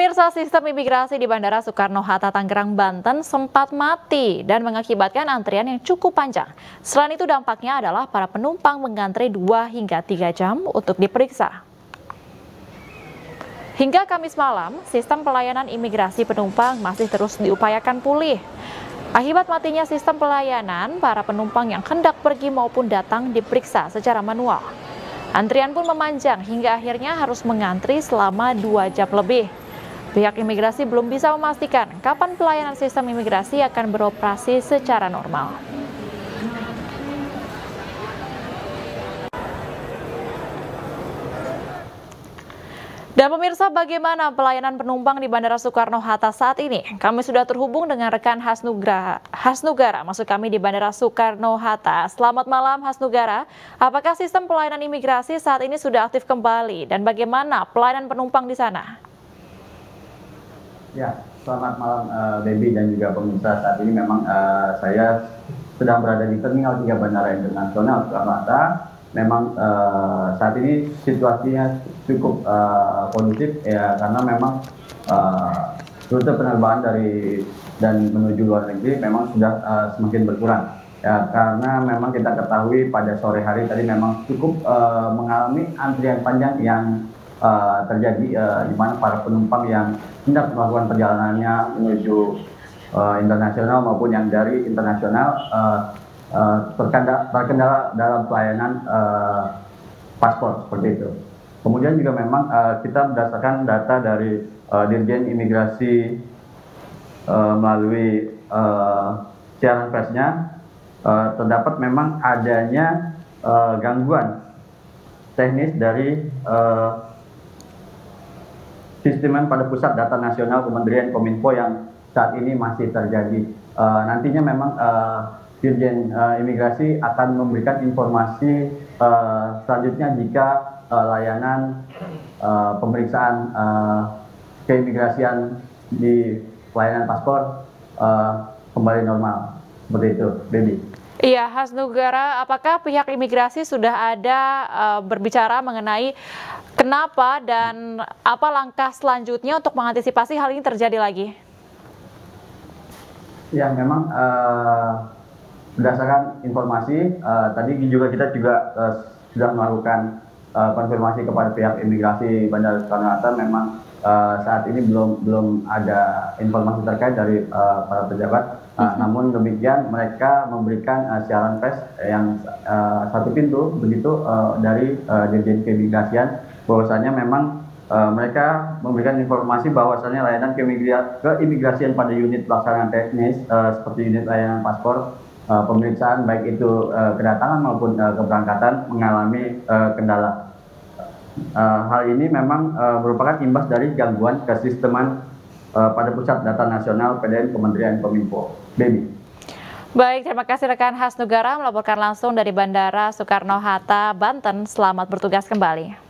Pemirsa sistem imigrasi di Bandara Soekarno-Hatta Tangerang, Banten sempat mati dan mengakibatkan antrian yang cukup panjang. Selain itu dampaknya adalah para penumpang mengantri 2 hingga 3 jam untuk diperiksa. Hingga Kamis malam, sistem pelayanan imigrasi penumpang masih terus diupayakan pulih. Akibat matinya sistem pelayanan, para penumpang yang hendak pergi maupun datang diperiksa secara manual. Antrian pun memanjang hingga akhirnya harus mengantri selama 2 jam lebih. Pihak imigrasi belum bisa memastikan kapan pelayanan sistem imigrasi akan beroperasi secara normal. Dan pemirsa bagaimana pelayanan penumpang di Bandara Soekarno-Hatta saat ini? Kami sudah terhubung dengan rekan Hasnugara, Hasnugara maksud kami di Bandara Soekarno-Hatta. Selamat malam Hasnugara, apakah sistem pelayanan imigrasi saat ini sudah aktif kembali dan bagaimana pelayanan penumpang di sana? Ya, selamat malam uh, Debbie dan juga pemirsa. Saat ini memang uh, saya sedang berada di Terminal 3 Bandara Internasional Soekarno-Hatta. Memang uh, saat ini situasinya cukup uh, kondusif ya karena memang uh, rute penerbangan dari dan menuju luar negeri memang sudah uh, semakin berkurang. Ya, karena memang kita ketahui pada sore hari tadi memang cukup uh, mengalami antrian panjang yang uh, terjadi uh, di mana para penumpang yang hendak melakukan perjalanannya menuju uh, internasional maupun yang dari internasional uh, uh, terkendala, terkendala dalam pelayanan uh, paspor seperti itu. Kemudian juga memang uh, kita berdasarkan data dari uh, Dirjen Imigrasi uh, melalui uh, siaran persnya uh, terdapat memang adanya uh, gangguan teknis dari uh, sisteman pada pusat data nasional Kementerian Kominfo yang saat ini masih terjadi. Uh, nantinya memang uh, Dirjen uh, Imigrasi akan memberikan informasi uh, selanjutnya jika uh, layanan uh, pemeriksaan uh, keimigrasian di pelayanan paspor uh, kembali normal. Seperti itu, Baby. Iya, Hasnugara, apakah pihak imigrasi sudah ada uh, berbicara mengenai kenapa dan apa langkah selanjutnya untuk mengantisipasi hal ini terjadi lagi? Ya, memang uh, berdasarkan informasi uh, tadi juga kita juga uh, sudah melakukan uh, konfirmasi kepada pihak imigrasi Bandara Soekarno-Hatta memang uh, saat ini belum belum ada informasi terkait dari uh, para pejabat. Uh, namun demikian mereka memberikan uh, siaran pers yang uh, satu pintu begitu uh, dari uh, Dirjen Keimigrasian. Bahwasanya memang uh, mereka memberikan informasi bahwasanya layanan keimigrasian pada unit pelaksanaan teknis uh, seperti unit layanan paspor uh, pemeriksaan baik itu uh, kedatangan maupun uh, keberangkatan mengalami uh, kendala. Uh, hal ini memang uh, merupakan imbas dari gangguan kesisteman uh, pada pusat data nasional PDN Kementerian Kominfo. Baby. Baik, terima kasih rekan Has Nugara melaporkan langsung dari Bandara Soekarno-Hatta, Banten. Selamat bertugas kembali.